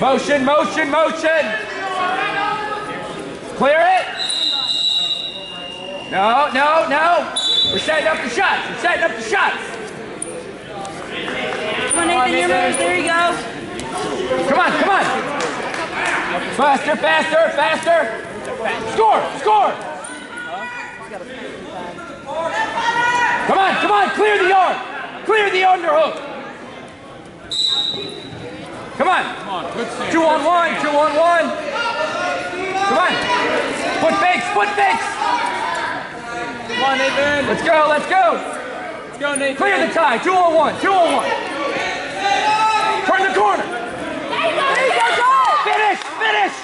Motion, motion, motion. Clear it. No, no, no. We're setting up the shots. We're setting up the shots. Come on, Nathan, your moves. There you go. Come on, come on. Faster, faster, faster. Score, score. Come on, come on. Clear the arm. Clear the underhook. Come on. Come on, good stance. Two on one, two on one. Come on. Foot fakes, foot fakes. Come on, Nathan. Let's go, let's go. Let's go, Nathan. Clear the tie. Two on one, two on one. Turn the corner. Finish, finish.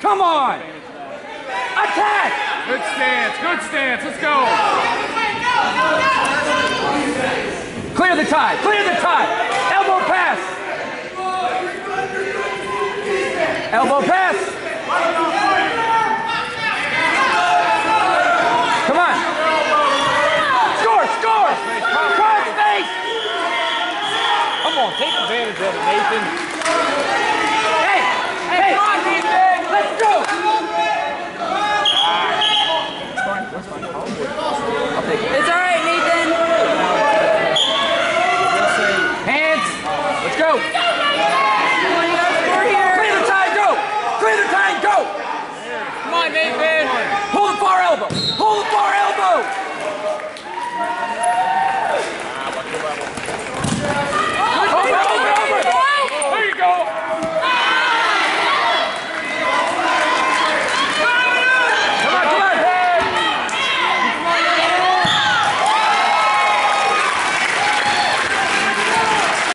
Come on. Attack. Good stance, good stance. Let's go. Clear the tie, clear Elbow pass. Come on. Score, score. Cross face. Come on, take advantage of it, Nathan. Hey, hey. Let's go. It's all right, Nathan. Hands. Let's go. elbow.